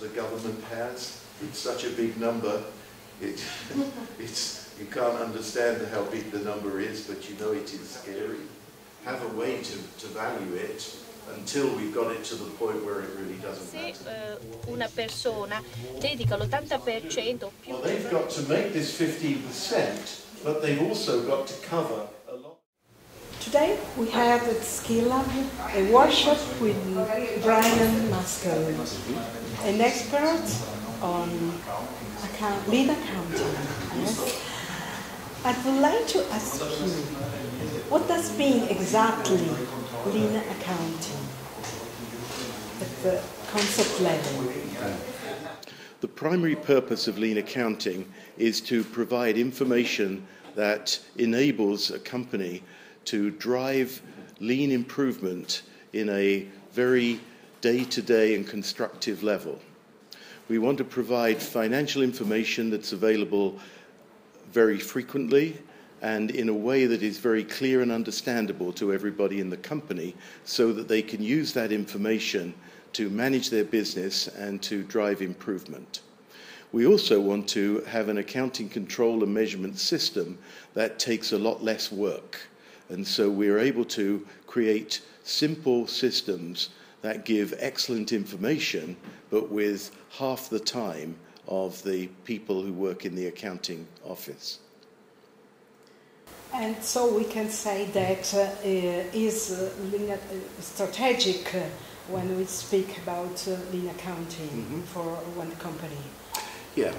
The government has, it's such a big number, it, it's, you can't understand how big the number is, but you know it is scary. Have a way to, to value it until we've got it to the point where it really doesn't Se matter. eh, una persona dedica l'80% o più Well, they've got to make this 15%, but they've also got to cover. Today we have at Lab a workshop with Brian Maskell, an expert on account, lean accounting. Yes? I would like to ask you, what does mean exactly lean accounting at the concept level? The primary purpose of lean accounting is to provide information that enables a company to drive lean improvement in a very day to day and constructive level. We want to provide financial information that's available very frequently and in a way that is very clear and understandable to everybody in the company so that they can use that information to manage their business and to drive improvement. We also want to have an accounting control and measurement system that takes a lot less work. And so we're able to create simple systems that give excellent information, but with half the time of the people who work in the accounting office. And so we can say that uh, is uh, uh, strategic uh, when we speak about uh, lean accounting for one company. Yeah.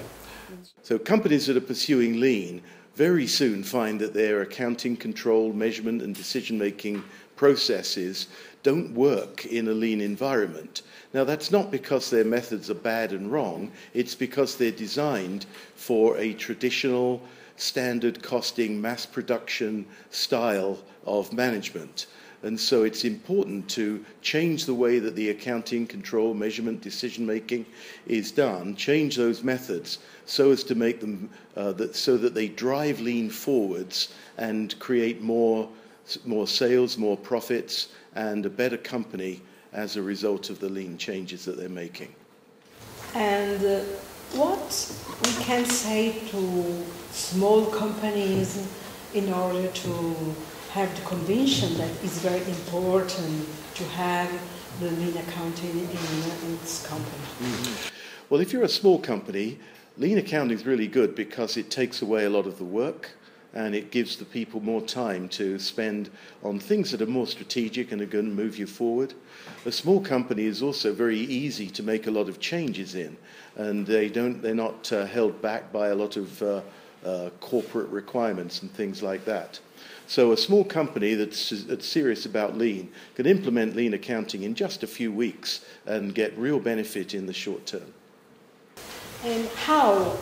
So companies that are pursuing lean very soon find that their accounting control, measurement, and decision making processes don't work in a lean environment. Now, that's not because their methods are bad and wrong, it's because they're designed for a traditional, standard costing, mass production style of management. And so it's important to change the way that the accounting, control, measurement, decision making is done, change those methods so as to make them uh, that, so that they drive lean forwards and create more, more sales, more profits, and a better company as a result of the lean changes that they're making. And uh, what we can say to small companies in order to have the conviction that it's very important to have the lean accounting in, its company. Well, if you're a small company, lean accounting is really good because it takes away a lot of the work and it gives the people more time to spend on things that are more strategic and are going to move you forward. A small company is also very easy to make a lot of changes in, and they don't, they're not uh, held back by a lot of uh, uh, corporate requirements and things like that. So a small company that's, that's serious about lean can implement lean accounting in just a few weeks and get real benefit in the short term. And how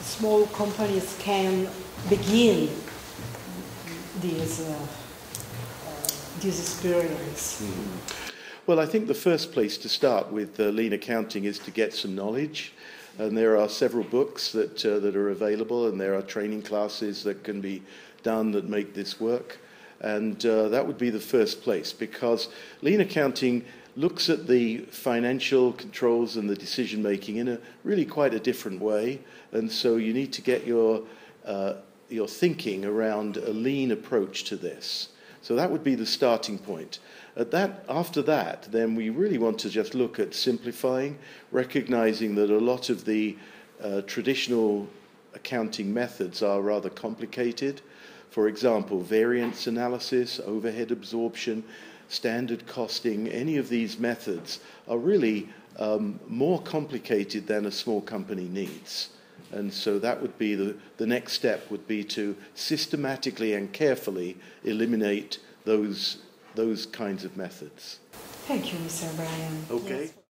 small companies can begin this, uh, uh, this experience? Well, I think the first place to start with uh, lean accounting is to get some knowledge. And there are several books that, uh, that are available, and there are training classes that can be done that make this work. And uh, that would be the first place because lean accounting looks at the financial controls and the decision making in a really quite a different way. And so you need to get your, uh, your thinking around a lean approach to this. So that would be the starting point. At that, after that, then we really want to just look at simplifying, recognizing that a lot of the uh, traditional accounting methods are rather complicated. For example, variance analysis, overhead absorption, standard costing, any of these methods are really um, more complicated than a small company needs. And so that would be the, the next step would be to systematically and carefully eliminate those, those kinds of methods. Thank you, Mr. Brian. Okay? Yes.